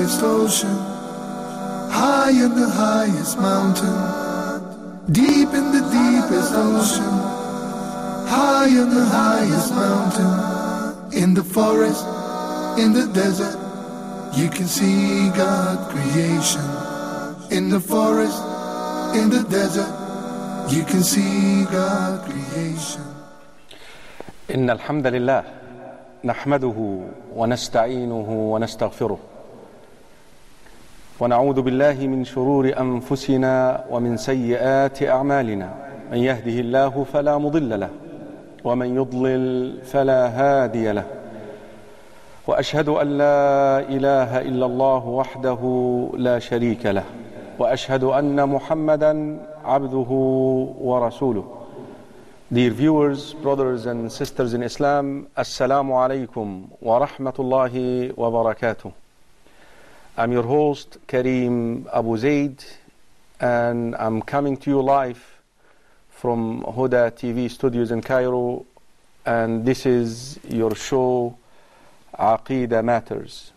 deepest ocean, high in the highest mountain, deep in the deepest ocean, high in the highest mountain, in the forest, in the desert, you can see God creation. In the forest, in the desert, you can see God creation. إن الحمد لله نحمده ونستعينه ونستغفره ونعوذ بالله من شرور أنفسنا ومن سيئات أعمالنا. من يهده الله فلا مضل له ومن يضلل فلا هادي له. وأشهد أن لا إله إلا الله وحده لا شريك له وأشهد أن محمدا عبده ورسوله. Dear viewers, brothers and sisters in Islam, Assalamu alaikum wa rahmatullahi wa barakatuh. I'm your host, Karim Abu Zaid, and I'm coming to you live from Huda TV studios in Cairo, and this is your show, Aqeedah Matters.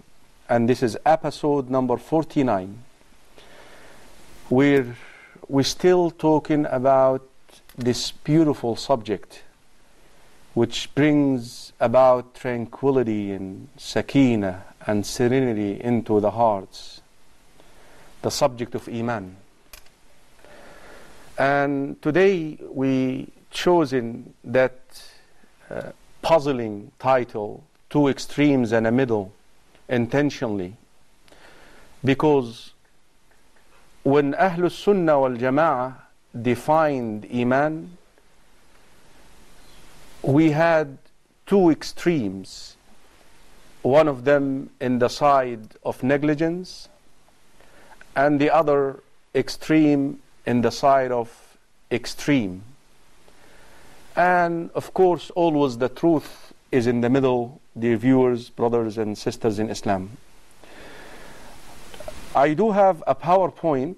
And this is episode number 49, where we're still talking about this beautiful subject which brings about tranquility and sakina and serenity into the hearts the subject of iman and today we chosen that uh, puzzling title two extremes and a middle intentionally because when ahlus sunnah wal jama'ah defined Iman, we had two extremes. One of them in the side of negligence, and the other extreme in the side of extreme. And of course, always the truth is in the middle, dear viewers, brothers, and sisters in Islam. I do have a PowerPoint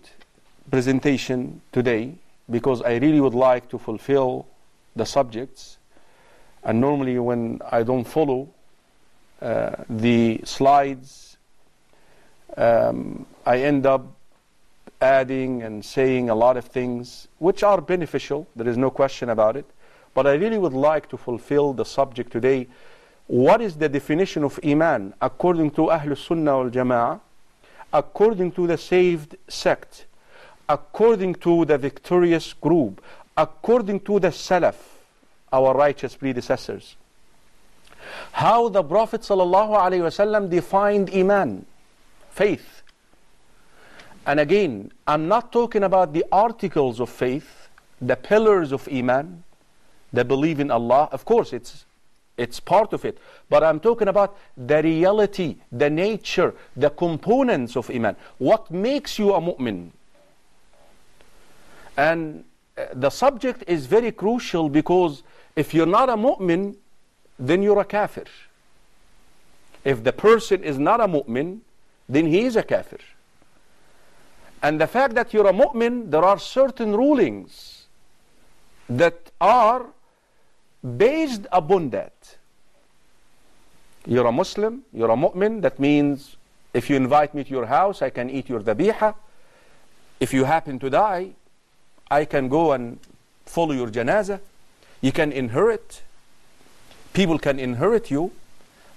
presentation today because I really would like to fulfill the subjects. And normally, when I don't follow uh, the slides, um, I end up adding and saying a lot of things which are beneficial, there is no question about it. But I really would like to fulfill the subject today. What is the definition of Iman according to Ahlul Sunnah wal Jama'ah, according to the saved sect? according to the victorious group, according to the Salaf, our righteous predecessors. How the Prophet ﷺ defined Iman, faith. And again, I'm not talking about the articles of faith, the pillars of Iman, the belief in Allah. Of course, it's it's part of it. But I'm talking about the reality, the nature, the components of Iman. What makes you a mu'min? And uh, the subject is very crucial because if you're not a mu'min, then you're a kafir. If the person is not a mu'min, then he is a kafir. And the fact that you're a mu'min, there are certain rulings that are based upon that. You're a Muslim, you're a mu'min, that means if you invite me to your house, I can eat your dhabiha. If you happen to die, I can go and follow your janazah. You can inherit. People can inherit you.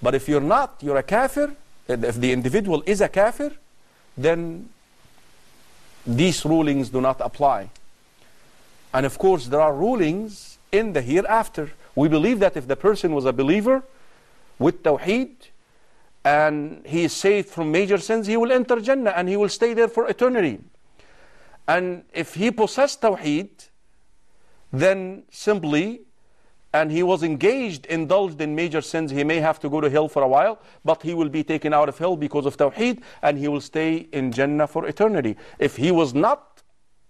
But if you're not, you're a kafir, if the individual is a kafir, then these rulings do not apply. And of course, there are rulings in the hereafter. We believe that if the person was a believer with Tawheed and he is saved from major sins, he will enter Jannah and he will stay there for eternity. And if he possessed Tawheed, then simply, and he was engaged, indulged in major sins, he may have to go to hell for a while, but he will be taken out of hell because of Tawheed, and he will stay in Jannah for eternity. If he was not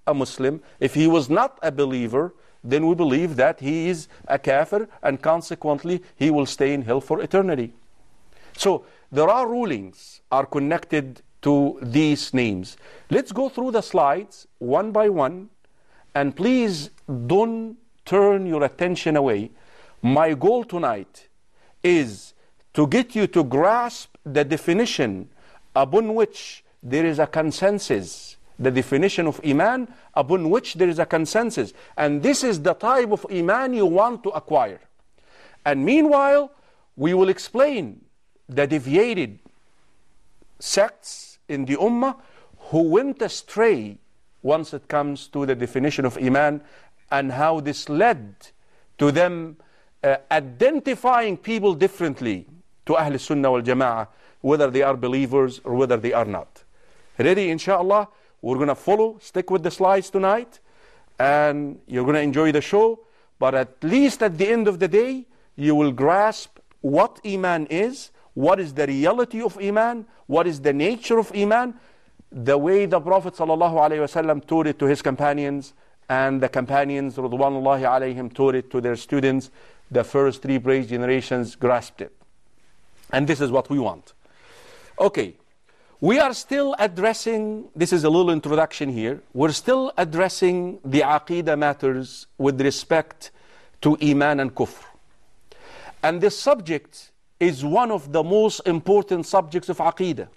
a Muslim, if he was not a believer, then we believe that he is a kafir, and consequently, he will stay in hell for eternity. So, there are rulings are connected to these names. Let's go through the slides one by one and please don't turn your attention away. My goal tonight is to get you to grasp the definition upon which there is a consensus, the definition of Iman upon which there is a consensus. And this is the type of Iman you want to acquire. And meanwhile, we will explain the deviated sects in the Ummah who went astray once it comes to the definition of Iman and how this led to them uh, identifying people differently to Ahl Sunnah wal Jama'ah, whether they are believers or whether they are not. Ready, inshallah? We're going to follow, stick with the slides tonight, and you're going to enjoy the show. But at least at the end of the day, you will grasp what Iman is, what is the reality of Iman, what is the nature of Iman, the way the Prophet ﷺ taught it to his companions, and the companions, alayhim, taught it to their students. The first three praise generations grasped it. And this is what we want. Okay, we are still addressing, this is a little introduction here, we're still addressing the Aqidah matters with respect to Iman and Kufr. And this subject is one of the most important subjects of Aqidah.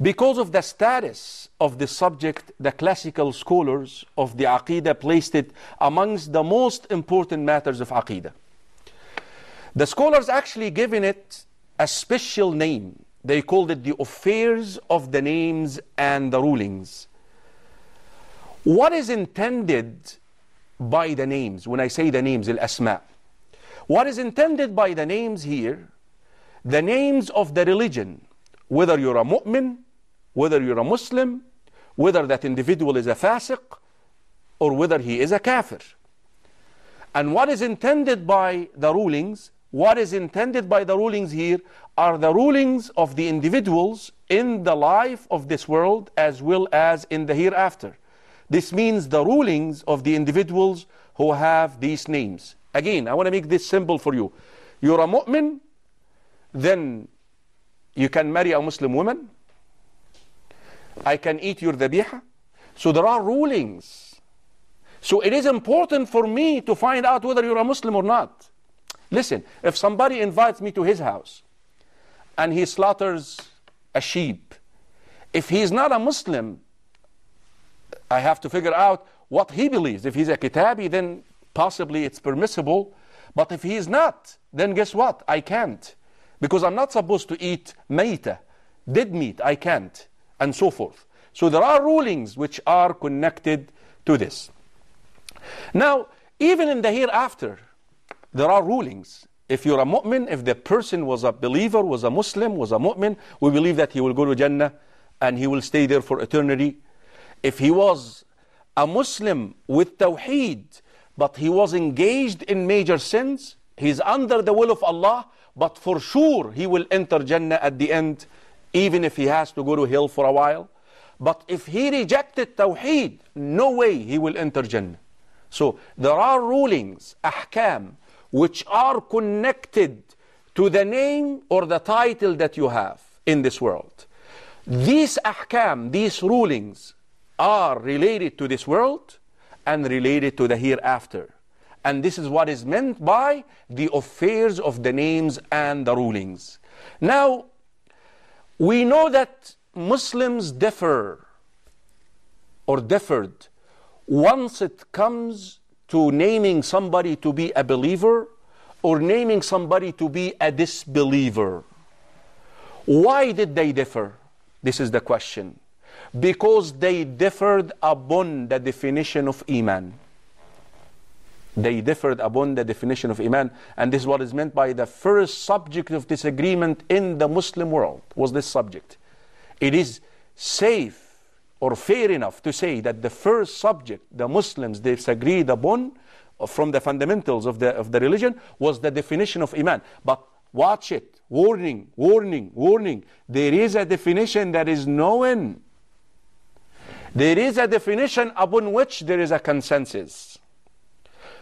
Because of the status of the subject, the classical scholars of the Aqidah placed it amongst the most important matters of Aqidah. The scholars actually given it a special name. They called it the affairs of the names and the rulings. What is intended by the names? When I say the names, al-asma. What is intended by the names here? The names of the religion, whether you're a mu'min, whether you're a Muslim, whether that individual is a fasiq, or whether he is a kafir. And what is intended by the rulings, what is intended by the rulings here are the rulings of the individuals in the life of this world as well as in the hereafter. This means the rulings of the individuals who have these names. Again, I want to make this simple for you. You're a mu'min, then you can marry a Muslim woman. I can eat your dhabiha. So there are rulings. So it is important for me to find out whether you're a Muslim or not. Listen, if somebody invites me to his house and he slaughters a sheep, if he's not a Muslim, I have to figure out what he believes. If he's a kitabi, then possibly it's permissible. But if he's not, then guess what? I can't. Because I'm not supposed to eat meita, dead meat. I can't. And so forth. So there are rulings which are connected to this. Now, even in the hereafter, there are rulings. If you're a mu'min, if the person was a believer, was a Muslim, was a mu'min, we believe that he will go to Jannah and he will stay there for eternity. If he was a Muslim with Tawheed, but he was engaged in major sins, he's under the will of Allah, but for sure he will enter Jannah at the end, even if he has to go to hell for a while. But if he rejected Tawheed, no way he will enter Jannah. So there are rulings, ahkam, which are connected to the name or the title that you have in this world. These ahkam, these rulings, are related to this world and related to the hereafter. And this is what is meant by the affairs of the names and the rulings. Now, we know that Muslims differ or differed once it comes to naming somebody to be a believer or naming somebody to be a disbeliever. Why did they differ? This is the question. Because they differed upon the definition of Iman. They differed upon the definition of Iman, and this is what is meant by the first subject of disagreement in the Muslim world, was this subject. It is safe or fair enough to say that the first subject the Muslims disagreed upon uh, from the fundamentals of the, of the religion was the definition of Iman. But watch it. Warning, warning, warning. There is a definition that is known. There is a definition upon which there is a consensus.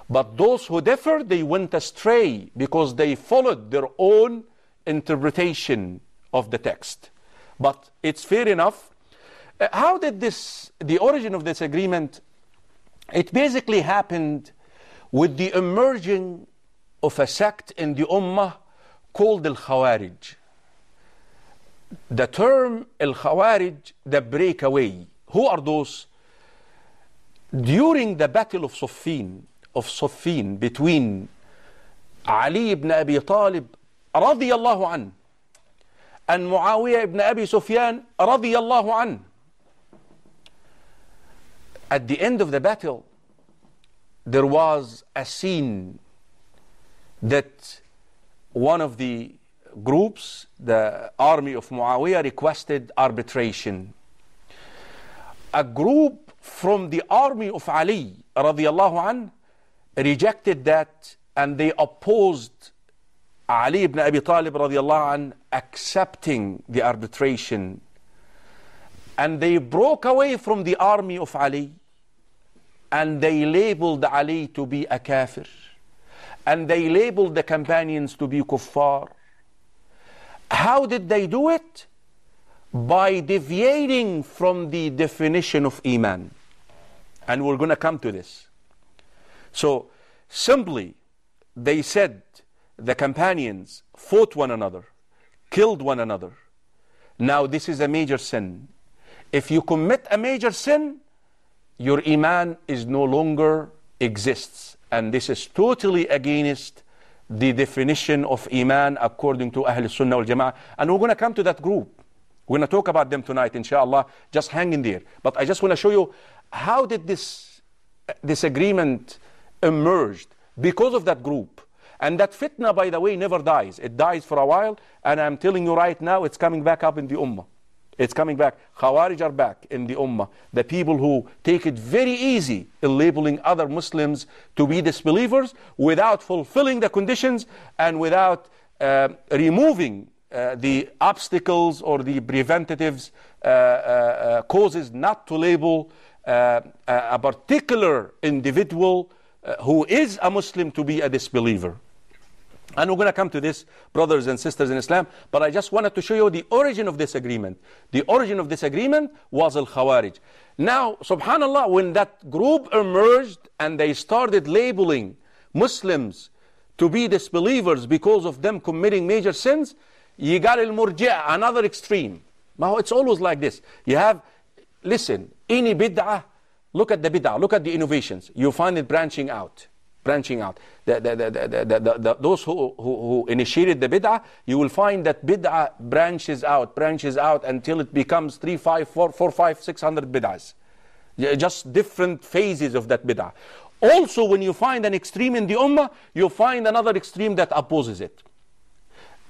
But those who differ, they went astray because they followed their own interpretation of the text. But it's fair enough uh, how did this, the origin of this agreement, it basically happened with the emerging of a sect in the Ummah called the Khawarij. the term al-Khawarij, the breakaway. Who are those? During the battle of Siffin, of Siffin between Ali ibn Abi Talib radiyallahu an and Muawiyah ibn Abi Sufyan radiyallahu an. At the end of the battle, there was a scene that one of the groups, the army of Muawiyah, requested arbitration. A group from the army of Ali radiallahu an rejected that and they opposed Ali ibn Abi Talib radiallahu an accepting the arbitration. And they broke away from the army of Ali and they labeled Ali to be a kafir. And they labeled the companions to be kuffar. How did they do it? By deviating from the definition of Iman. And we're going to come to this. So, simply, they said the companions fought one another, killed one another. Now, this is a major sin. If you commit a major sin, your Iman is no longer exists. And this is totally against the definition of Iman according to Ahl Sunnah wal Jama'ah. And we're going to come to that group. We're going to talk about them tonight, inshallah. Just hang in there. But I just want to show you how did this disagreement emerged because of that group. And that fitna, by the way, never dies. It dies for a while, and I'm telling you right now, it's coming back up in the ummah. It's coming back. Khawarij are back in the ummah. The people who take it very easy in labeling other Muslims to be disbelievers without fulfilling the conditions and without uh, removing uh, the obstacles or the preventatives uh, uh, uh causes not to label uh, a particular individual Uh, who is a Muslim to be a disbeliever. And we're going to come to this, brothers and sisters in Islam, but I just wanted to show you the origin of this agreement. The origin of this agreement was Al Khawarij. Now, subhanAllah, when that group emerged and they started labeling Muslims to be disbelievers because of them committing major sins, you got Al Murji'ah, another extreme. Now, it's always like this. You have, listen, any bid'ah, look at the bid'ah, look at the innovations. You find it branching out branching out. The, the, the, those who, who, who, initiated the bid'ah, you will find that bid'ah branches out, branches out until it becomes three, five, four, four, five, six hundred bid'ahs. Just different phases of that bid'ah. Also, when you find an extreme in the ummah, you find another extreme that opposes it.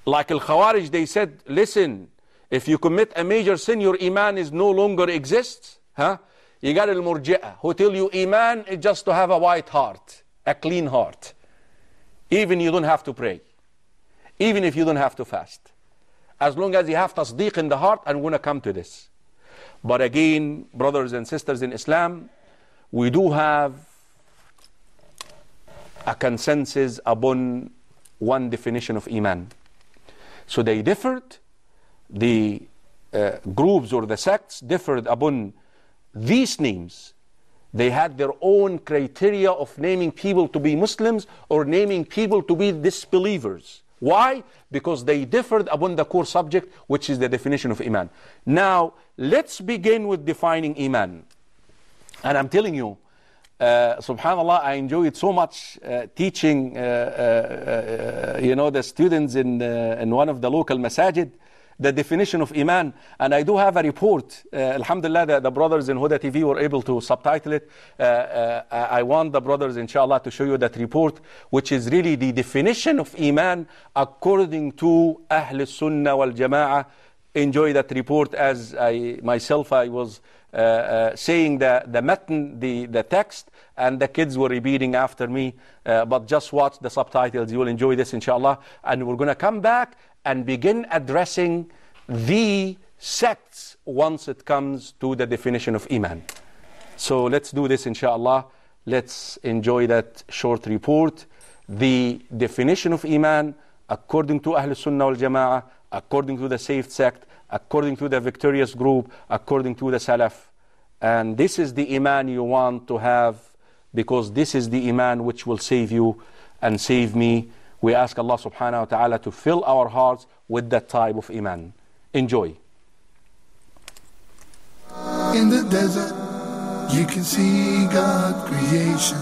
Like Al Khawarij, they said, listen, if you commit a major sin, your iman is no longer exists. Huh? You got who tell you iman is just to have a white heart a clean heart. Even you don't have to pray. Even if you don't have to fast. As long as you have tasdeeq in the heart, I'm going to come to this. But again, brothers and sisters in Islam, we do have a consensus upon one definition of Iman. So they differed, the uh, groups or the sects differed upon these names they had their own criteria of naming people to be Muslims or naming people to be disbelievers. Why? Because they differed upon the core subject, which is the definition of Iman. Now, let's begin with defining Iman. And I'm telling you, uh, subhanallah, I enjoy it so much uh, teaching, uh, uh, uh you know, the students in, uh, in one of the local masajid the definition of Iman. And I do have a report. Uh, Alhamdulillah, the, the, brothers in Huda TV were able to subtitle it. Uh, uh, I want the brothers, inshallah, to show you that report, which is really the definition of Iman according to Ahl Sunnah wal Jama'ah. Enjoy that report as I myself, I was saying the, the matn, the, the text, and the kids were repeating after me. Uh, but just watch the subtitles. You will enjoy this, inshallah. And we're going to come back and begin addressing the sects once it comes to the definition of Iman. So let's do this, inshallah. Let's enjoy that short report. The definition of Iman, according to Ahl Sunnah wal Jama'ah, according to the saved sect, according to the victorious group, according to the Salaf. And this is the Iman you want to have because this is the Iman which will save you and save me we ask Allah subhanahu wa ta'ala to fill our hearts with that type of iman. Enjoy. In the desert, you can see God creation.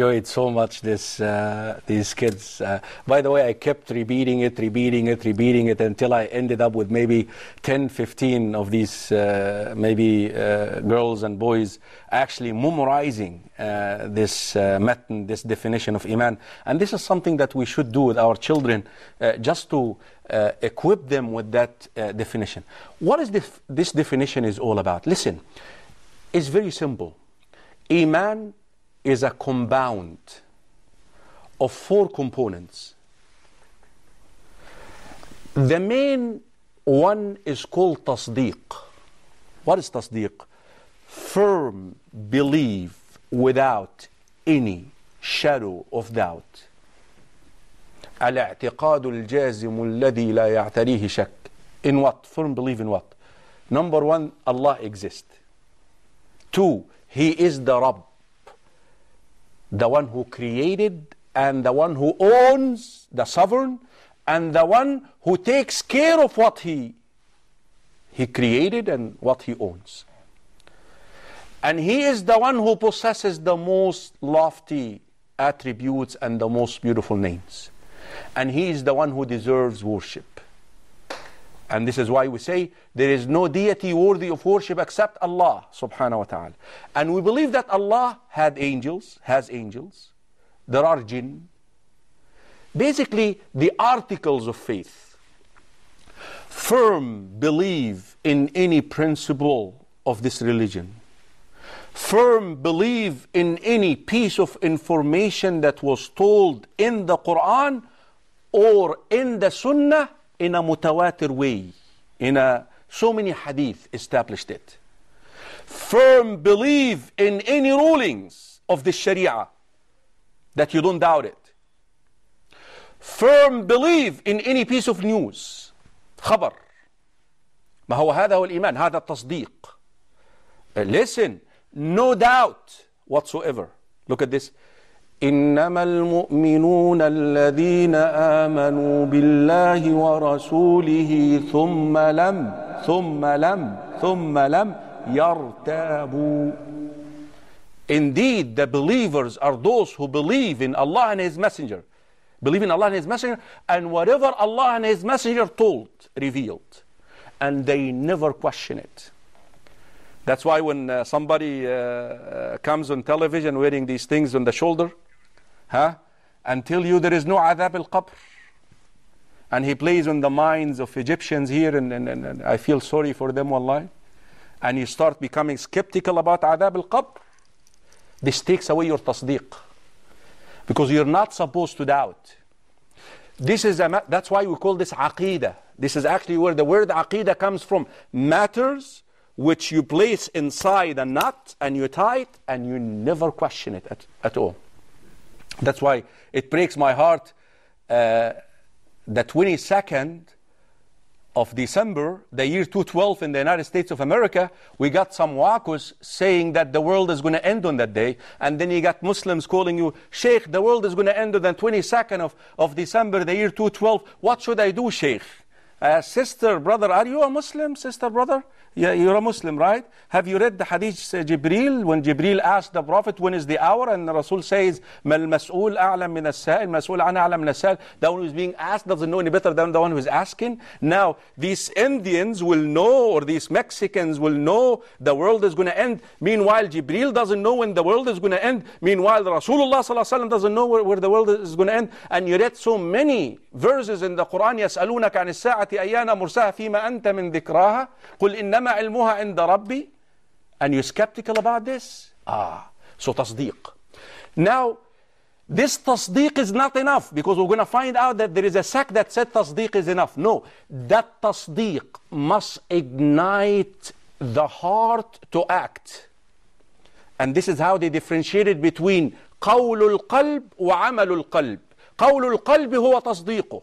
Enjoyed so much this uh, these kids. Uh, by the way, I kept repeating it, repeating it, repeating it until I ended up with maybe 10, 15 of these uh, maybe uh, girls and boys actually memorizing uh, this uh, matan, this definition of iman. And this is something that we should do with our children, just to equip them with that definition. What is this, this definition is all about? Listen, it's very simple. Iman is a compound of four components. The main one is called tasdeeq. What is tasdeeq? Firm belief without any shadow of doubt. الاعتقاد الجازم الذي لا يعتريه شك. In what? Firm belief in what? Number one, Allah exists. Two, He is the Rabb the one who created and the one who owns the sovereign and the one who takes care of what he he created and what he owns. And he is the one who possesses the most lofty attributes and the most beautiful names. And he is the one who deserves worship and this is why we say there is no deity worthy of worship except Allah subhanahu wa ta'ala. And we believe that Allah had angels, has angels. There are jinn. Basically, the articles of faith. Firm belief in any principle of this religion. Firm belief in any piece of information that was told in the Quran or in the Sunnah in a mutawatir way, in a so many hadith established it. Firm believe in any rulings of the Sharia that you don't doubt it. firm belief in any piece of news خبر ما هو هذا هو الإيمان هذا التصديق listen no doubt whatsoever look at this إنما المؤمنون الذين آمنوا بالله ورسوله ثم لم ثم لم ثم لم يرتابوا Indeed, the believers are those who believe in Allah and His Messenger. Believe in Allah and His Messenger, and whatever Allah and His Messenger told, revealed. And they never question it. That's why when uh, somebody uh, uh, comes on television wearing these things on the shoulder, huh, tell you there is no adhab al-qabr, and he plays on the minds of Egyptians here, and, and, and, I feel sorry for them, wallahi, and you start becoming skeptical about adhab al-qabr, this takes away your tasdeeq. Because you're not supposed to doubt. This is a, that's why we call this aqidah. This is actually where the word aqidah comes from. Matters which you place inside a nut and you tie it and you never question it at, at all. That's why it breaks my heart uh, the 22nd of December, the year 212 in the United States of America, we got some wackos saying that the world is going to end on that day. And then you got Muslims calling you, Sheikh, the world is going to end on the 22nd of, of December, the year 212. What should I do, Sheikh? Uh, sister, brother, are you a Muslim, sister, brother? Yeah, you're a Muslim, right? Have you read the hadith uh, Jibril when Jibril asked the Prophet when is the hour and the Rasul says, "Mal mas'ul a'lam min as-sa'il, mas'ul an a'lam min as-sa'il." The one who's being asked doesn't know any better than the one who's asking. Now, these Indians will know, or these Mexicans will know the world is going to end. Meanwhile, Jibril doesn't know when the world is going to end. Meanwhile, Rasulullah sallallahu alaihi wasallam doesn't know where, where the world is going to end. And you read so many verses in the Quran, يسألونك عن الساعة أيان مرساها فيما أنت من ذكراها قل إنما علمها عند ربي and you're skeptical about this ah so تصديق now this تصديق is not enough because we're going to find out that there is a sect that said تصديق is enough no that تصديق must ignite the heart to act and this is how they differentiated between قول القلب وعمل القلب قول القلب هو تصديقه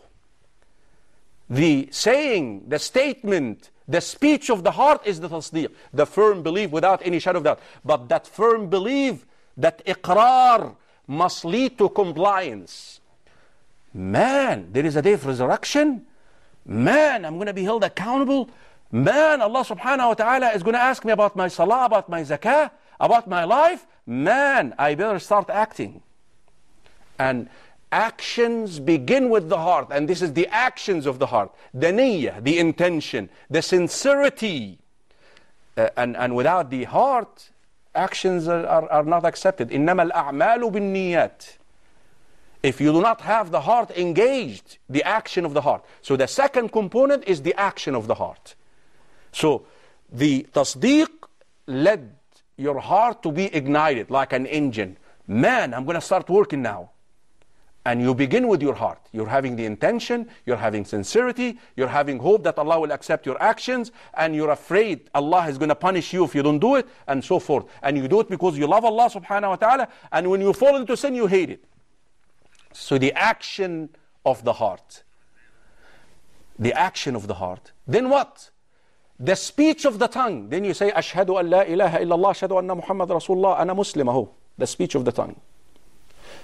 the saying, the statement, the speech of the heart is the tasdeeq, the firm belief without any shadow of doubt. But that firm belief, that iqrar, must lead to compliance. Man, there is a day of resurrection. Man, I'm going to be held accountable. Man, Allah subhanahu wa ta'ala is going to ask me about my salah, about my zakah, about my life. Man, I better start acting. And actions begin with the heart, and this is the actions of the heart the niyyah, the intention, the sincerity. Uh, and, and without the heart, actions are, are, are not accepted. إنما الأعمال بالنيات. If you do not have the heart engaged, the action of the heart. So the second component is the action of the heart. So the tasdeeq led your heart to be ignited like an engine. Man, I'm going to start working now. And you begin with your heart. You're having the intention, you're having sincerity, you're having hope that Allah will accept your actions, and you're afraid Allah is going to punish you if you don't do it, and so forth. And you do it because you love Allah subhanahu wa ta'ala, and when you fall into sin, you hate it. So the action of the heart. The action of the heart. Then what? The speech of the tongue. Then you say, Ashhadu an la ilaha illallah, ashhadu anna Muhammad Rasulullah, ana Muslim. The speech of the tongue.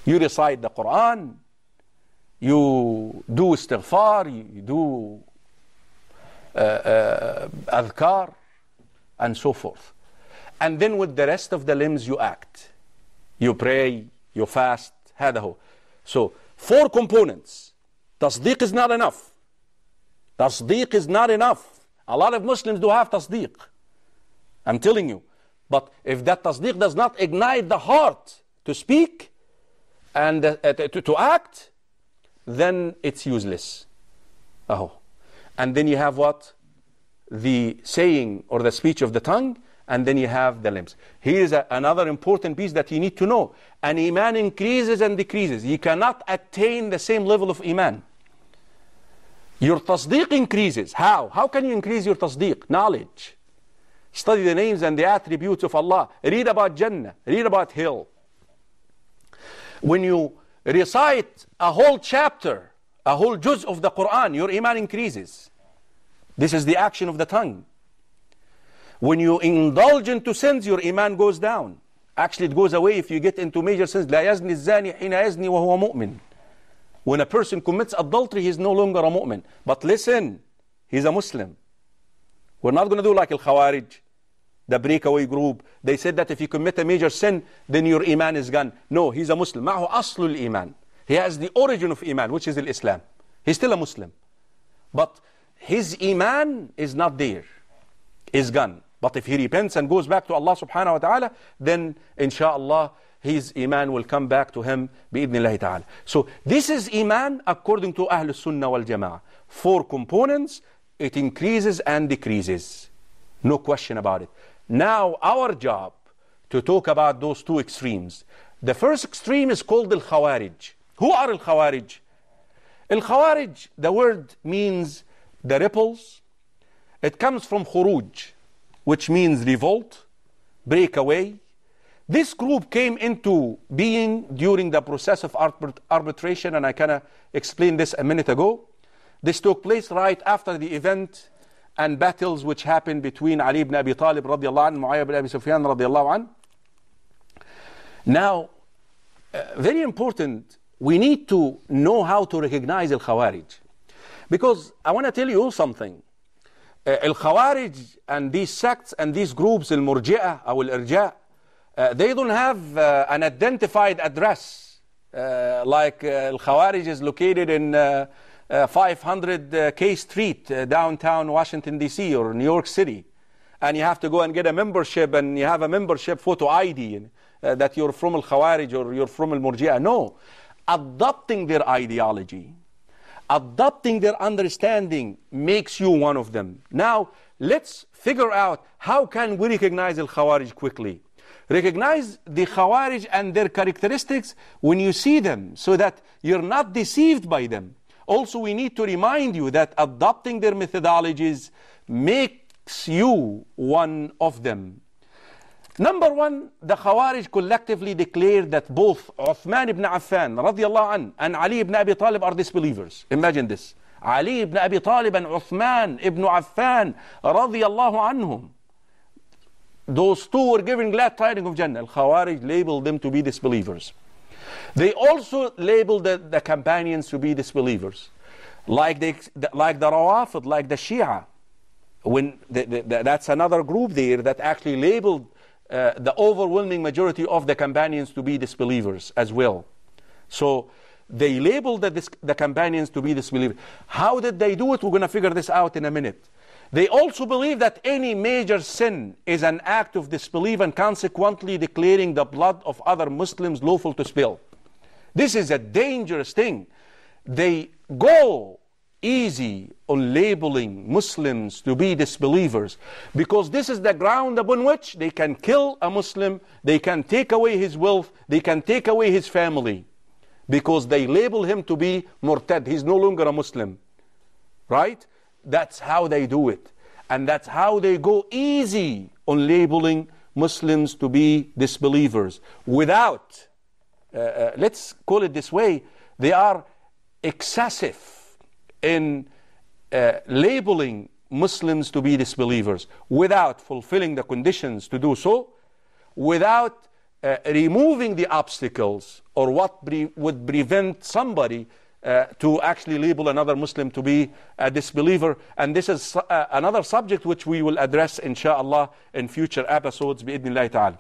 You recite the Quran, you do istighfar, you do uh, uh, adhkar, and so forth. And then with the rest of the limbs you act. You pray, you fast, هذا هو. So, four components. Tasdeeq is not enough. Tasdeeq is not enough. A lot of Muslims do have tasdeeq. I'm telling you. But if that tasdeeq does not ignite the heart to speak, and uh, to, to act, then it's useless. Oh. And then you have what? The saying or the speech of the tongue, and then you have the limbs. Here is a, another important piece that you need to know. An iman increases and decreases. You cannot attain the same level of iman. Your tasdeeq increases. How? How can you increase your tasdeeq? Knowledge. Study the names and the attributes of Allah. Read about Jannah. Read about hell when you recite a whole chapter a whole juz of the Quran, your iman increases. This is the action of the tongue. When you indulge into sins, your iman goes down. Actually, it goes away if you get into major sins. لا يزني الزاني حين يزني وهو مؤمن. When a person commits adultery, he's no longer a mu'min. But listen, he's a Muslim. We're not going to do like Al Khawarij, the breakaway group. They said that if you commit a major sin, then your iman is gone. No, he's a Muslim. معه أصل الإيمان. He has the origin of iman, which is Islam. He's still a Muslim. But his iman is not there. Is gone. But if he repents and goes back to Allah subhanahu wa ta'ala, then inshallah his iman will come back to him bi'idhnillahi ta'ala. So this is iman according to Ahl Sunnah wal Jama'ah. Four components, it increases and decreases. No question about it. Now our job to talk about those two extremes. The first extreme is called Al Khawarij. Who are Al Khawarij? Al Khawarij, the word means the ripples. It comes from khuruj, which means revolt, breakaway. This group came into being during the process of arbit- arbitration, and I kind of explained this a minute ago. This took place right after the event and battles which happened between Ali ibn Abi Talib radiallahu anhu, Muawiyah ibn Abi Sufyan radiallahu anhu. Now, uh, very important, we need to know how to recognize Al Khawarij. Because I want to tell you something. Uh, Al Khawarij and these sects and these groups, Al Murji'ah or Al Irja', uh, they don't have uh, an identified address. Uh, like uh, Al Khawarij is located in uh, 500 uh, K Street, uh, downtown Washington, D.C., or New York City. And you have to go and get a membership, and you have a membership photo ID uh, that you're from Al Khawarij or you're from Al Murji'ah. No. Adopting their ideology, adopting their understanding makes you one of them. Now, let's figure out how can we recognize Al Khawarij quickly. Recognize the Khawarij and their characteristics when you see them so that you're not deceived by them. Also, we need to remind you that adopting their methodologies makes you one of them. Number one, the Khawarij collectively declared that both Uthman ibn Affan an, and Ali ibn Abi Talib are disbelievers. Imagine this. Ali ibn Abi Talib and Uthman ibn Affan radiallahu anhum. Those two were given glad tidings of Jannah. Al-Khawarij labeled them to be disbelievers. They also labeled the, the companions to be disbelievers. Like the, like the Rawafid, like the Shia. When the, the, that's another group there that actually labeled uh, the overwhelming majority of the companions to be disbelievers as well. So they labeled the, the companions to be disbelievers. How did they do it? We're going to figure this out in a minute. They also believe that any major sin is an act of disbelief and consequently declaring the blood of other Muslims lawful to spill. This is a dangerous thing. They go easy on labeling Muslims to be disbelievers because this is the ground upon which they can kill a Muslim, they can take away his wealth, they can take away his family because they label him to be murtad. He's no longer a Muslim. Right? That's how they do it. And that's how they go easy on labeling Muslims to be disbelievers without, uh, uh, let's call it this way, they are excessive in uh, labeling Muslims to be disbelievers without fulfilling the conditions to do so, without uh, removing the obstacles or what pre- would prevent somebody uh, to actually label another Muslim to be a disbeliever. And this is uh, another subject which we will address, inshallah, in future episodes, bi'idhnillahi ta'ala.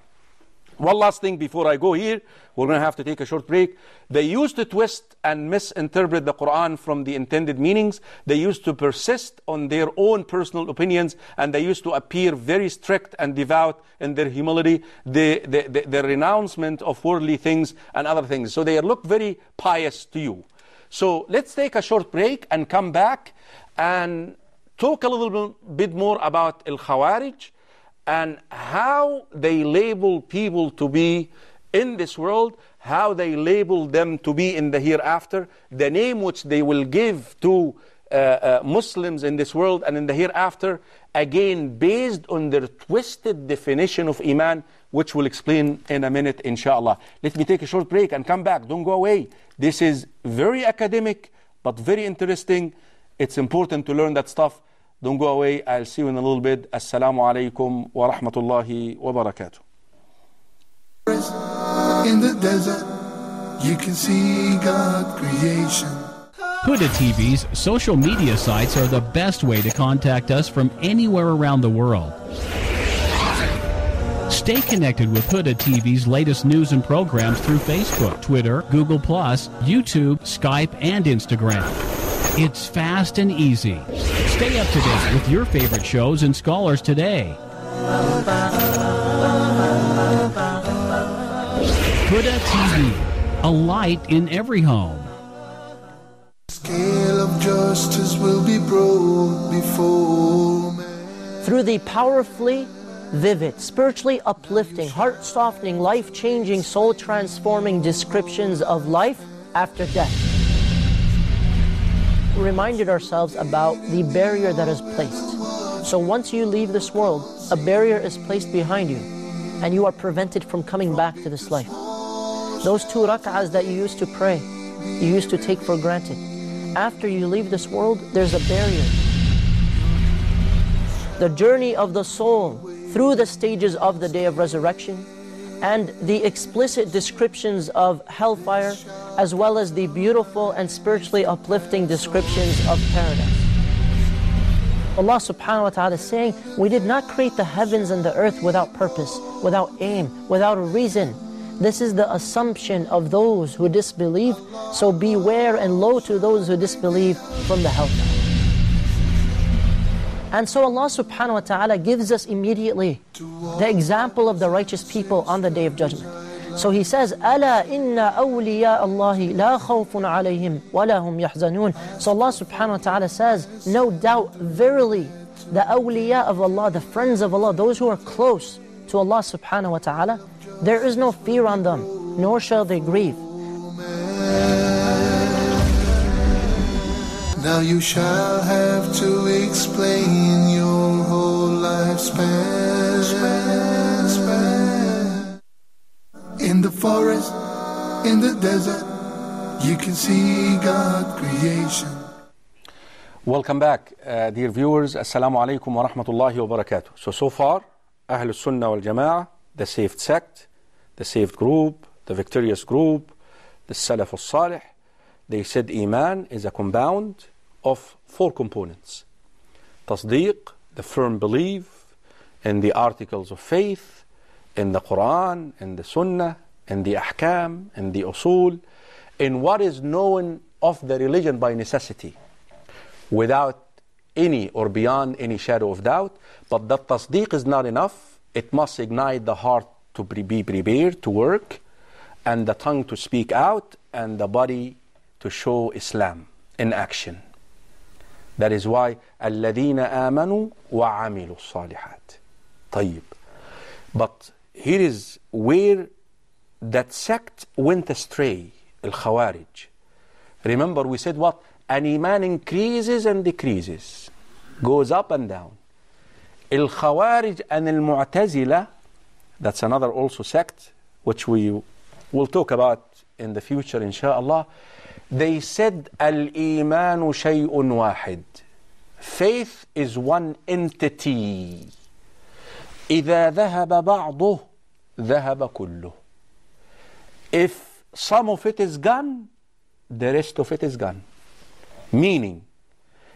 One last thing before I go here, we're going to have to take a short break. They used to twist and misinterpret the Quran from the intended meanings. They used to persist on their own personal opinions, and they used to appear very strict and devout in their humility, the, the, the, the renouncement of worldly things and other things. So they look very pious to you. So let's take a short break and come back and talk a little bit more about Al Khawarij and how they label people to be in this world, how they label them to be in the hereafter, the name which they will give to uh, uh, Muslims in this world and in the hereafter, again based on their twisted definition of Iman, which we'll explain in a minute, inshallah. Let me take a short break and come back. Don't go away. This is very academic, but very interesting. It's important to learn that stuff. Don't go away. I'll see you in a little bit. Assalamu alaikum wa rahmatullahi wa barakatuh. In the desert, you can see God creation. Huda TV's social media sites are the best way to contact us from anywhere around the world. Stay connected with Huda TV's latest news and programs through Facebook, Twitter, Google, YouTube, Skype, and Instagram. It's fast and easy. Stay up to date with your favorite shows and scholars today. Huda TV, a light in every home. Scale of justice will be brought before through the powerfully vivid, spiritually uplifting, heart softening, life changing, soul transforming descriptions of life after death. We reminded ourselves about the barrier that is placed. So once you leave this world, a barrier is placed behind you, and you are prevented from coming back to this life. Those two rak'ahs that you used to pray, you used to take for granted. After you leave this world, there's a barrier the journey of the soul through the stages of the day of resurrection and the explicit descriptions of hellfire as well as the beautiful and spiritually uplifting descriptions of paradise. Allah subhanahu wa ta'ala is saying, We did not create the heavens and the earth without purpose, without aim, without a reason. This is the assumption of those who disbelieve, so beware and low to those who disbelieve from the hellfire. And so Allah subhanahu wa ta'ala gives us immediately the example of the righteous people on the day of judgment. So He says, أَلَا إِنَّ أَوْلِيَاءَ اللَّهِ لَا خَوْفٌ عَلَيْهِمْ وَلَا هُمْ يَحْزَنُونَ So Allah subhanahu wa ta'ala says, no doubt, verily, the awliya of Allah, the friends of Allah, those who are close to Allah subhanahu wa ta'ala, there is no fear on them, nor shall they grieve. Now you shall have to explain your whole lifespan. In the forest, in the desert, you can see God creation. Welcome back, uh, dear viewers. Assalamu alaikum wa rahmatullahi wa barakatuh. So, so far, Ahl Sunnah wal Jama'ah, the saved sect, the saved group, the victorious group, the Salaf al Salih, they said Iman is a compound of four components. Tasdeeq, the firm belief in the articles of faith, in the Quran, in the Sunnah, in the Ahkam, in the Usul, in what is known of the religion by necessity, without any or beyond any shadow of doubt. But that tasdeeq is not enough. It must ignite the heart to pre- be prepared to work, and the tongue to speak out, and the body to show Islam in action. That is why الذين آمنوا وعملوا الصالحات. طيب. But here is where that sect went astray, الخوارج. Remember we said what? An iman increases and decreases, goes up and down. الخوارج and المعتزلة, that's another also sect, which we will talk about in the future inshallah. They said الإيمان شيء واحد. Faith is one entity. إذا ذهب بعضه ذهب كله. If some of it is gone, the rest of it is gone. Meaning,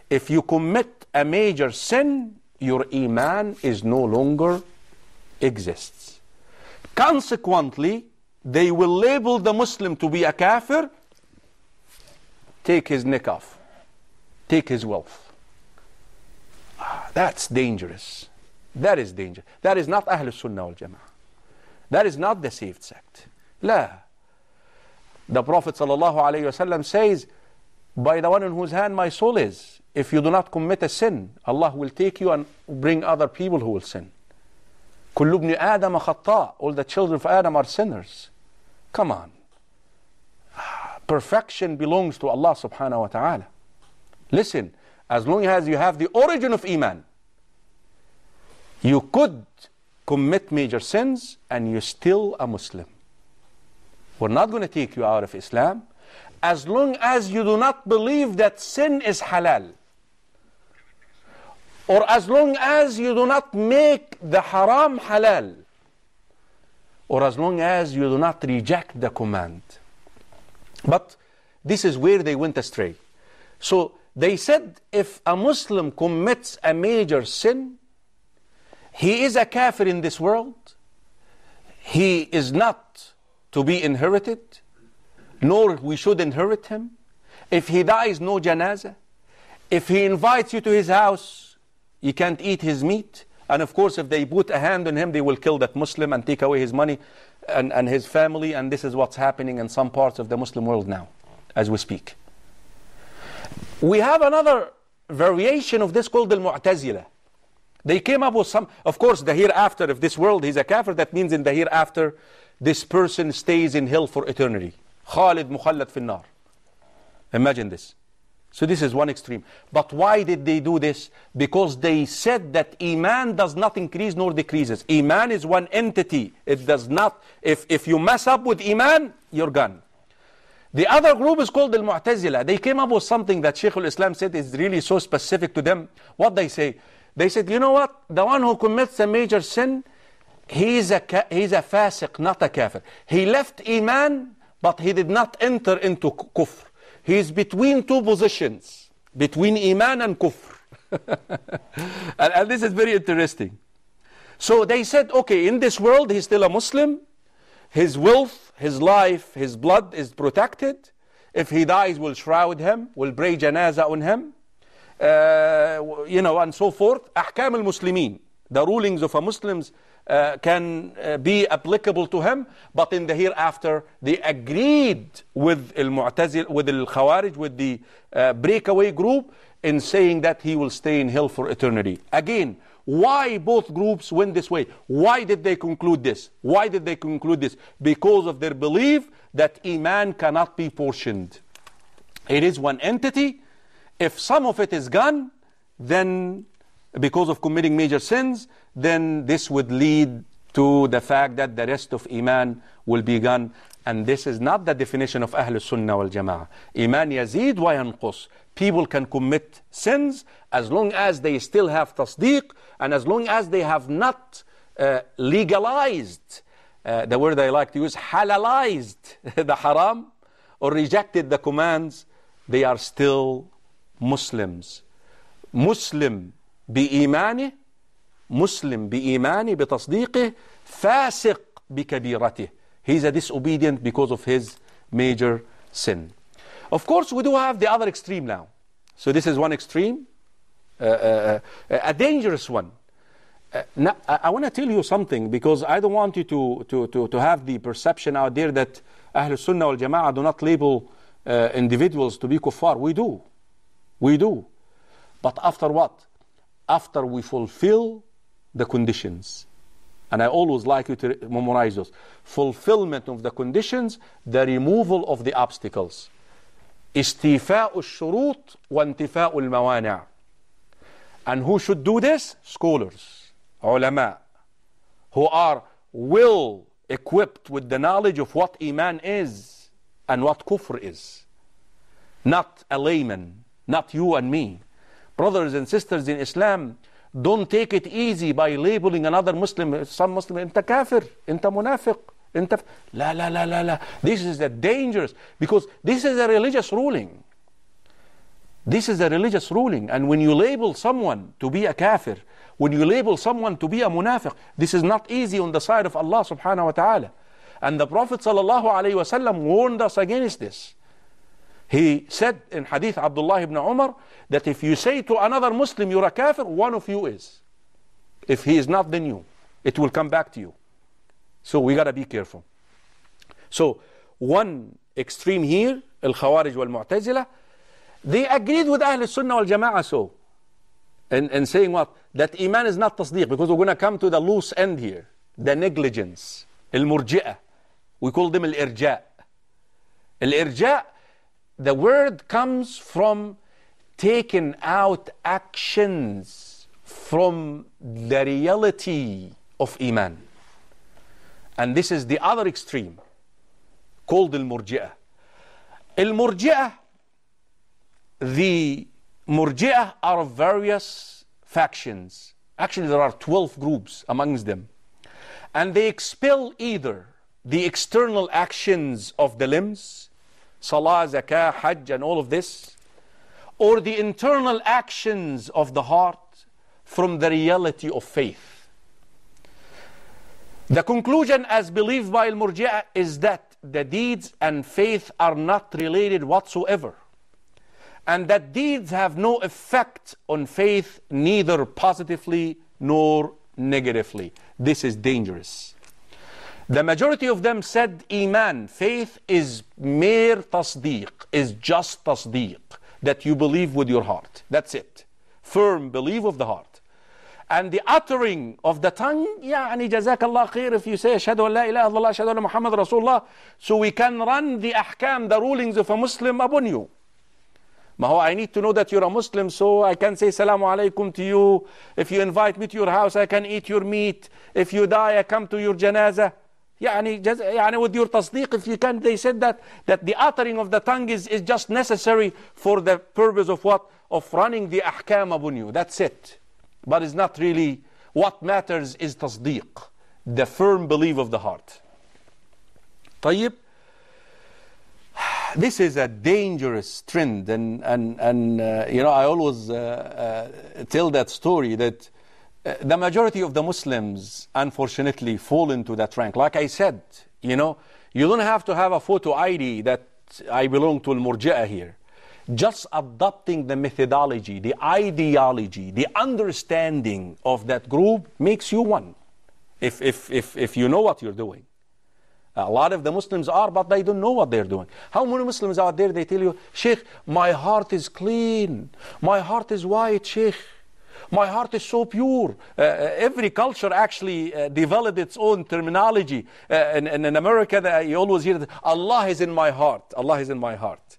if you commit a major sin, your iman is no longer exists. Consequently, they will label the Muslim to be a kafir, take his neck off, take his wealth. Ah, That's dangerous. That is dangerous. That is not Ahl Sunnah wal Jama'ah. That is not the saved sect. La. The Prophet ﷺ says, By the one in whose hand my soul is, if you do not commit a sin, Allah will take you and bring other people who will sin. كل ابن آدم خطاء. All the children of Adam are sinners. Come on. Perfection belongs to Allah subhanahu wa ta'ala. Listen, as long as you have the origin of Iman, you could commit major sins and you're still a Muslim. We're not going to take you out of Islam. as long as you do not believe that sin is halal, or as long as you do not make the haram halal, or as long as you do not reject the command. But this is where they went astray. So they said if a Muslim commits a major sin, he is a kafir in this world, he is not to be inherited, nor we should inherit him. If he dies, no janazah. If he invites you to his house, you can't eat his meat. And of course, if they put a hand on him, they will kill that Muslim and take away his money and, and his family. And this is what's happening in some parts of the Muslim world now, as we speak. We have another variation of this called the Mu'tazila. They came up with some, of course, the hereafter. If this world he's a kafir, that means in the hereafter, this person stays in hell for eternity. Khalid mukhallad fi nar. Imagine this. So this is one extreme. But why did they do this? Because they said that Iman does not increase nor decreases. Iman is one entity. It does not, if, if you mess up with Iman, you're gone. The other group is called the Mu'tazila. They came up with something that Shaykh al-Islam said is really so specific to them. What they say? They said, you know what? The one who commits a major sin, he's a, ka- he's a fasiq, not a kafir. He left Iman, but he did not enter into kufr. He is between two positions, between Iman and kufr. and, and this is very interesting. So they said, okay, in this world, he's still a Muslim. His wealth, his life, his blood is protected. If he dies, we'll shroud him, we'll pray janaza on him, uh, you know, and so forth. Ahkam al-Muslimin, the rulings of a Muslims uh, can uh, be applicable to him, but in the hereafter, they agreed with al-Mu'tazil, with al-Khawarij, with the uh, breakaway group, in saying that he will stay in hell for eternity. Again, why both groups went this way? Why did they conclude this? Why did they conclude this? Because of their belief that Iman cannot be portioned. It is one entity. If some of it is gone, then because of committing major sins, then this would lead to the fact that the rest of Iman will be gone. And this is not the definition of Ahl Sunnah wal Jama'ah. Iman yazid wa yanqus. People can commit sins as long as they still have tasdeeq and as long as they have not uh, legalized, uh, the word I like to use, halalized the haram or rejected the commands, they are still Muslims. Muslim بإيمانه مسلم بإيمانه بتصديقه فاسق بكبيرته He's a disobedient because of his major sin. Of course, we do have the other extreme now. So this is one extreme, uh, uh, uh, a dangerous one. Uh, now, I, I want to tell you something because I don't want you to, to, to, to have the perception out there that Ahl Sunnah wal Jama'ah do not label uh, individuals to be kuffar. We do. We do. But after what? After we fulfill the conditions. And I always like you to memorize those. Fulfillment of the conditions, the removal of the obstacles. استيفاء الشروط وانتفاء الموانع. And who should do this? Scholars, ulama, who are well equipped with the knowledge of what Iman is and what kufr is. Not a layman, not you and me. Brothers and sisters in Islam, don't take it easy by labeling another Muslim, some Muslim, انت كافر, انت منافق, انت ف... لا لا لا لا لا. This is a dangerous because this is a religious ruling. This is a religious ruling. And when you label someone to be a kafir, when you label someone to be a munafiq, this is not easy on the side of Allah subhanahu wa ta'ala. And the Prophet sallallahu alayhi wa sallam warned us against this. He said in Hadith Abdullah ibn Umar that if you say to another Muslim you're a kafir, one of you is. If he is not, then you. It will come back to you. So we got to be careful. So one extreme here, Al-Khawarij wal-Mu'tazila, they agreed with Ahl Sunnah wal Jama'ah so. And, and saying what? That Iman is not tasdeeq because we're going to come to the loose end here. The negligence. Al-Murji'ah. We call them Al-Irja'. Al-Irja' the word comes from taking out actions from the reality of Iman. And this is the other extreme called Al Murji'ah. Al Murji'ah, the Murji'ah are of various factions. Actually, there are 12 groups amongst them. And they expel either the external actions of the limbs salah, zakah, hajj, and all of this, or the internal actions of the heart from the reality of faith. The conclusion, as believed by Al Murji'ah, is that the deeds and faith are not related whatsoever, and that deeds have no effect on faith, neither positively nor negatively. This is dangerous. The majority of them said Iman, faith is mere tasdeeq, is just tasdeeq, that you believe with your heart. That's it. Firm belief of the heart. And the uttering of the tongue, يعني جزاك الله خير if you say أشهد أن لا إله إلا الله أشهد أن محمد رسول الله so we can run the ahkam, the rulings of a Muslim upon you. ما هو I need to know that you're a Muslim so I can say salamu alaikum to you. If you invite me to your house I can eat your meat. If you die I come to your janazah. يعني جز... يعني with your تصديق if you can they said that that the uttering of the tongue is, is just necessary for the purpose of what of running the ahkam upon you that's it but it's not really what matters is تصديق the firm belief of the heart طيب this is a dangerous trend and and and uh, you know I always uh, uh, tell that story that uh, the majority of the Muslims unfortunately fall into that rank like I said you know you don't have to have a photo ID that I belong to al-Murji'ah here just adopting the methodology the ideology the understanding of that group makes you one if if if if you know what you're doing a lot of the Muslims are, but they don't know what they're doing. How many Muslims out there, they tell you, Sheikh, my heart is clean. My heart is white, Sheikh. My heart is so pure. Uh, every culture actually uh, developed its own terminology. Uh, in, in, America, you always hear that Allah is in my heart. Allah is in my heart.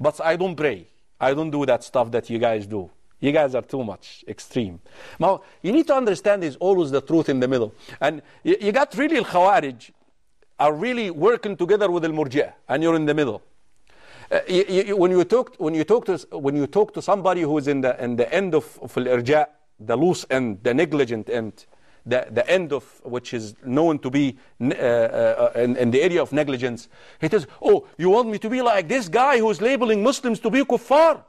But I don't pray. I don't do that stuff that you guys do. You guys are too much extreme. Now, you need to understand there's always the truth in the middle. And you, you got really al-Khawarij, are really working together with al-murji'ah and you're in the middle uh, you, you, when you talk when you talk to when you talk to somebody who is in the in the end of, of al-irja the loose end the negligent end the, the end of which is known to be uh, uh, in, in the area of negligence he says oh you want me to be like this guy who's labeling muslims to be kuffar?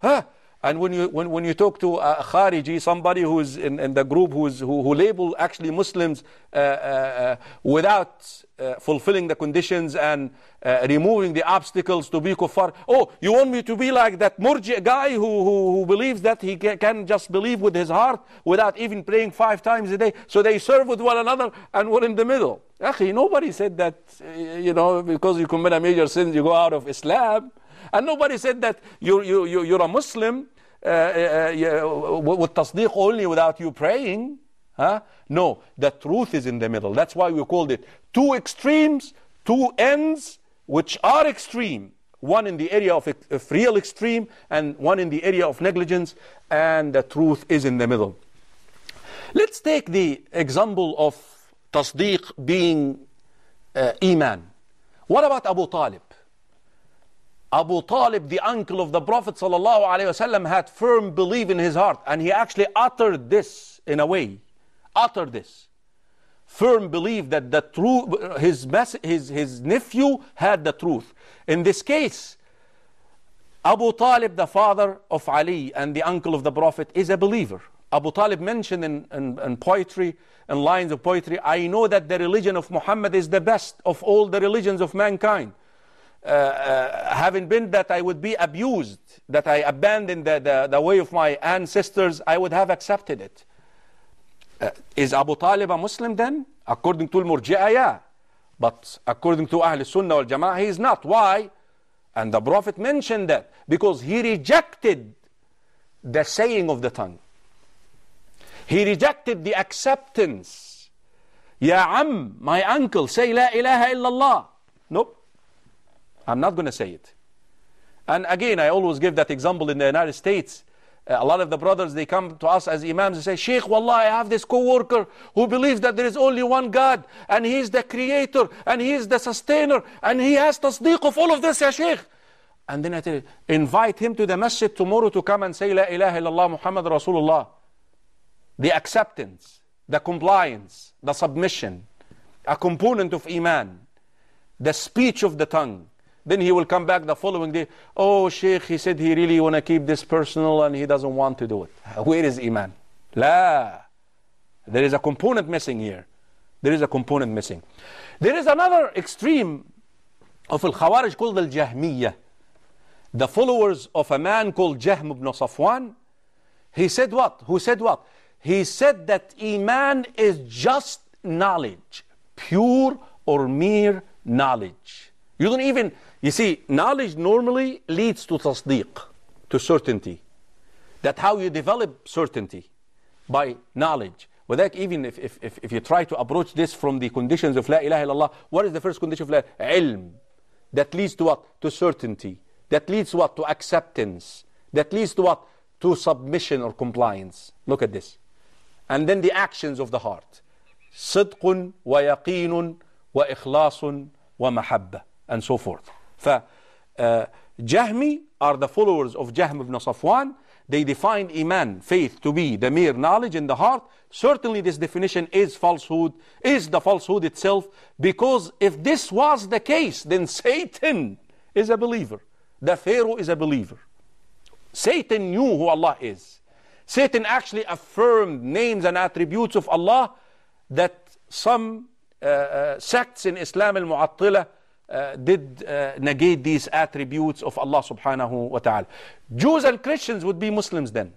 Huh and when you when, when you talk to a Khariji, somebody who's in, in the group who's, who, who label actually Muslims uh, uh, uh, without uh, fulfilling the conditions and uh, removing the obstacles to be kuffar. Oh, you want me to be like that murji guy who, who, who believes that he can, can just believe with his heart without even praying five times a day. So they serve with one another and we're in the middle. Akhi, nobody said that, uh, you know, because you commit a major sin, you go out of Islam. And nobody said that you're, you, you, you're a Muslim uh, uh, with tasdeeq only without you praying. Huh? No, the truth is in the middle. That's why we called it two extremes, two ends which are extreme. One in the area of, of real extreme and one in the area of negligence, and the truth is in the middle. Let's take the example of tasdeeq being uh, iman. What about Abu Talib? Abu Talib, the uncle of the Prophet ﷺ, had firm belief in his heart, and he actually uttered this in a way, uttered this. Firm belief that the truth, his, his, his nephew had the truth. In this case, Abu Talib, the father of Ali and the uncle of the Prophet, is a believer. Abu Talib mentioned in, in, in poetry, in lines of poetry, I know that the religion of Muhammad is the best of all the religions of mankind. Uh, uh, having been that I would be abused, that I abandoned the, the, the way of my ancestors, I would have accepted it. Uh, is Abu Talib a Muslim then? According to Al-Murji'ah, yeah. But according to Ahl Sunnah wal Jama'ah, he is not. Why? And the Prophet mentioned that because he rejected the saying of the tongue. He rejected the acceptance. Ya Am, my uncle, say La ilaha illallah. Nope. I'm not going to say it. And again, I always give that example in the United States. A lot of the brothers, they come to us as imams and say, Sheikh, wallah, I have this co-worker who believes that there is only one God and he is the creator and he is the sustainer and he has tasdeeq of all of this, ya Sheikh. And then I tell you, invite him to the masjid tomorrow to come and say, La ilaha illallah Muhammad Rasulullah. The acceptance, the compliance, the submission, a component of Iman, the speech of the tongue. Then he will come back the following day. Oh, Sheikh, he said he really want to keep this personal and he doesn't want to do it. Uh, where is Iman? La. There is a component missing here. There is a component missing. There is another extreme of Al Khawarij called Al Jahmiyyah. The followers of a man called Jahm ibn Safwan. He said what? Who said what? He said that Iman is just knowledge, pure or mere knowledge. You don't even, you see, knowledge normally leads to tasdeeq, to certainty. That's how you develop certainty, by knowledge. Without even if, if, if, if you try to approach this from the conditions of La ilaha illallah, what is the first condition of La Ilm. That leads to what? To certainty. That leads to what? To acceptance. That leads to what? To submission or compliance. Look at this. And then the actions of the heart. صدق ويقين وإخلاص ومحبة and so forth. ف uh, Jahmi are the followers of Jahm ibn Safwan. They define Iman, faith, to be the mere knowledge in the heart. Certainly this definition is falsehood, is the falsehood itself, because if this was the case, then Satan is a believer. The Pharaoh is a believer. Satan knew who Allah is. Satan actually affirmed names and attributes of Allah that some uh, uh, sects in Islam al-Mu'attila uh, did uh, negate these attributes of Allah subhanahu wa ta'ala. Jews and Christians would be Muslims then.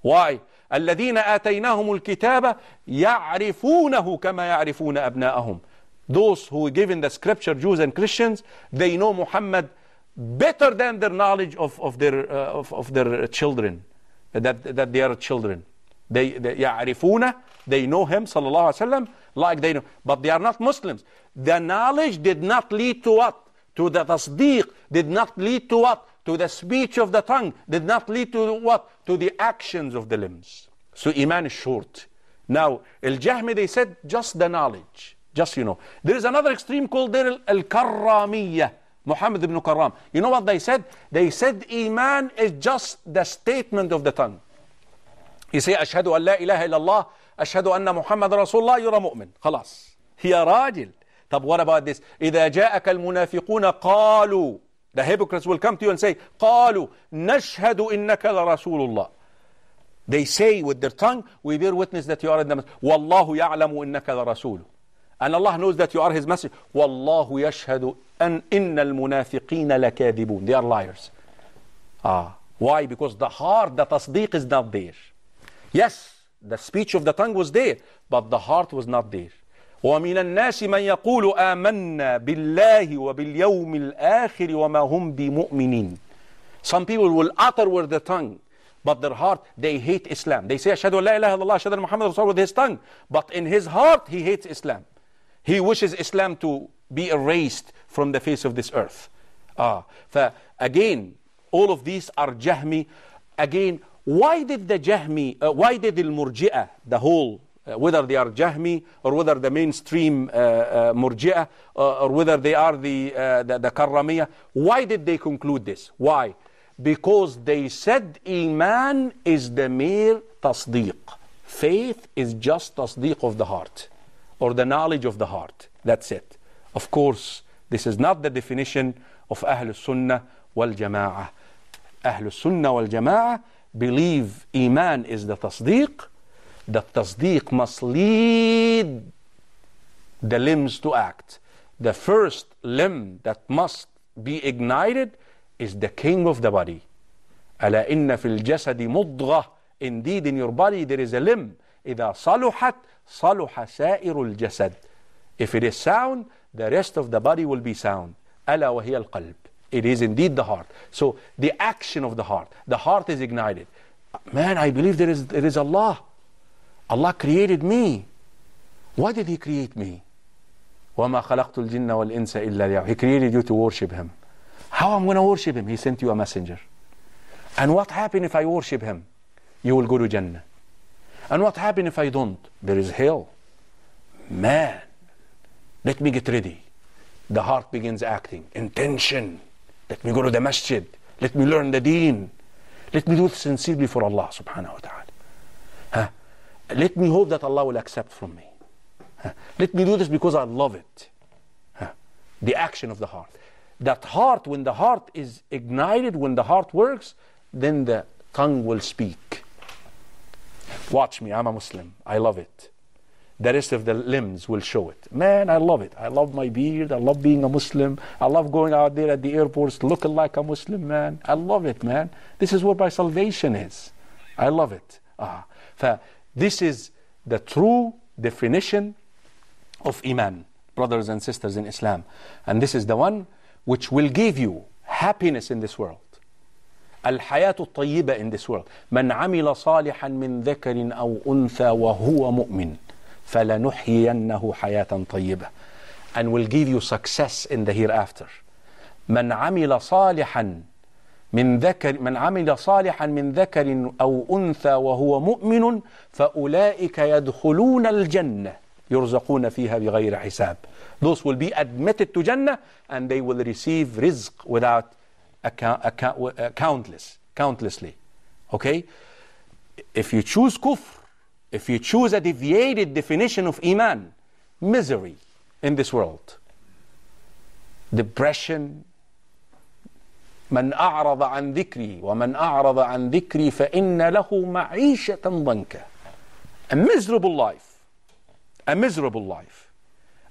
Why? الذين آتيناهم الكتاب يعرفونه كما يعرفون أبناءهم. Those who were given the scripture, Jews and Christians, they know Muhammad better than their knowledge of, of, their, uh, of, of their children, that, that they are children. They, they يعرفونه, they know him, sallallahu alaihi wasallam, like they know. But they are not Muslims. The knowledge did not lead to what? To the tasdeeq, did not lead to what? To the speech of the tongue, did not lead to what? To the actions of the limbs. So Iman is short. Now, Al-Jahmi, they said just the knowledge. Just, you know. There is another extreme called there Al-Karramiyah. Muhammad ibn Karram. You know what they said? They said Iman is just the statement of the tongue. Say, أشهد أن لا إله إلا الله أشهد أن محمد رسول الله a mu'min. خلاص. يا راجل. طب what about this? إذا جاءك المنافقون قالوا The hypocrites will come to you and say قالوا نشهد إنك لرسول الله They say with their tongue, we bear witness that you are in the message. والله يعلم إنك لرسول And Allah knows that you are His message. والله يشهد أن إن المنافقين لكاذبون. They are liars. Ah, why? Because the heart, the tasdeeq is not there. Yes, the speech of the tongue was there, but the heart was not there. ومن الناس من يقول آمنا بالله وباليوم الآخر وما هم بمؤمنين. Some people will utter with the tongue, but their heart, they hate Islam. They say, أشهد أن لا إله إلا الله أشهد أن محمد رسول with his tongue, but in his heart, he hates Islam. He wishes Islam to be erased from the face of this earth. Ah, again, all of these are Jahmi. Again, why did the Jahmi, uh, why did the Murji'ah, the whole, uh, whether they are Jahmi or whether the mainstream uh, uh, Murji'ah uh, or whether they are the, uh, the, the why did they conclude this? Why? Because they said Iman is the mere tasdeeq. Faith is just tasdeeq of the heart or the knowledge of the heart. That's it. Of course, this is not the definition of Ahlul Sunnah wal Jama'ah. Ahlul Sunnah wal Jama'ah believe Iman is the tasdeeq. The tasdeeq must lead the limbs to act. The first limb that must be ignited is the king of the body. ألا إن في الجسد مضغة Indeed, in your body there is a limb. إذا صلحت صلح سائر الجسد. If it is sound, the rest of the body will be sound. ألا وهي القلب. It is indeed the heart. So the action of the heart, the heart is ignited. Man, I believe there is, there is Allah. Allah created me. Why did He create me? وَمَا خَلَقْتُ الْجِنَّ وَالْإِنسَ إِلَّا لِيَعْبُدُونِ He created you to worship Him. How am I going to worship Him? He sent you a messenger. And what happened if I worship Him? You will go to Jannah. And what happened if I don't? There is hell. Man, let me get ready. The heart begins acting. Intention. Let me go to the masjid. Let me learn the deen. Let me do it sincerely for Allah subhanahu wa ta'ala. Huh? Let me hope that Allah will accept from me. Huh? Let me do this because I love it. Huh? The action of the heart. That heart, when the heart is ignited, when the heart works, then the tongue will speak. Watch me, I'm a Muslim. I love it The rest of the limbs will show it. Man, I love it. I love my beard. I love being a Muslim. I love going out there at the airports looking like a Muslim, man. I love it, man. This is what my salvation is. I love it. Ah. ف- This is the true definition of Iman, brothers and sisters in Islam. And this is the one which will give you happiness in this world. الحياة الطيبة in this world من عمل صالحا من ذكر أو أنثى وهو مؤمن فلنحيينه حياة طيبة and will give you success in the hereafter من عمل صالحا من ذكر من عمل صالحا من ذكر أو أنثى وهو مؤمن فأولئك يدخلون الجنة يرزقون فيها بغير حساب those will be admitted to Jannah and they will receive rizq without account, account, uh, countless countlessly okay if you choose kufr if you choose a deviated definition of iman misery in this world depression من أعرض عن ذكري ومن أعرض عن ذكري فإن له معيشة ضنكا a miserable life a miserable life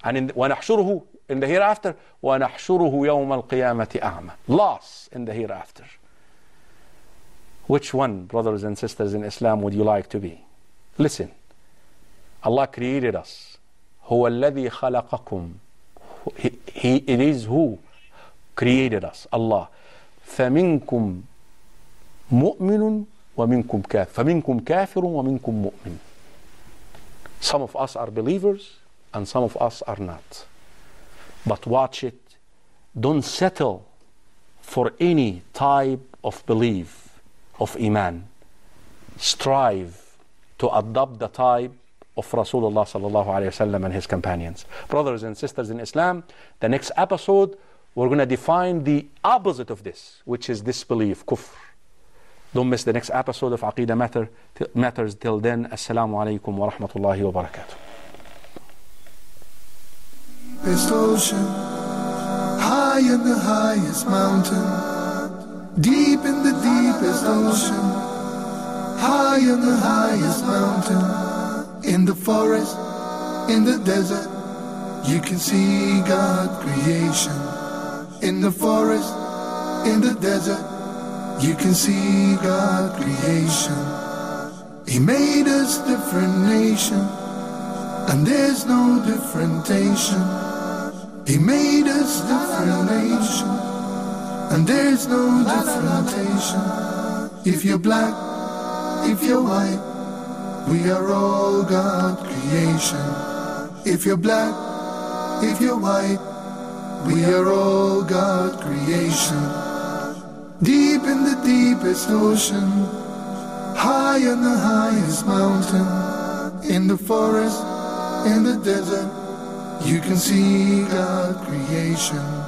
and in, ونحشره in the hereafter ونحشره يوم القيامة أعمى loss in the hereafter which one brothers and sisters in Islam would you like to be listen Allah created us هو الذي خلقكم he, he, it is who created us Allah فمنكم مؤمن ومنكم كافر فمنكم كافر ومنكم مؤمن some of us are believers and some of us are not but watch it don't settle for any type of belief of iman strive to adopt the type of Rasulullah sallallahu alayhi wasallam and his companions brothers and sisters in Islam the next episode we're going to define the opposite of this, which is disbelief, kufr. Don't miss the next episode of Aqeedah Matter, Matters. Till then, Assalamu alaikum wa rahmatullahi wa barakatuh. Deepest ocean, high in the highest mountain, deep in the deepest ocean, high in the highest mountain, in the forest, in the desert, you can see God creation. In the forest, in the desert, you can see God creation. He made us different nation, and there's no differentiation. He made us different nation, and there's no differentiation. If you're black, if you're white, we are all God creation. If you're black, if you're white, we are all God creation. Deep in the deepest ocean, high on the highest mountain, in the forest, in the desert, you can see God creation.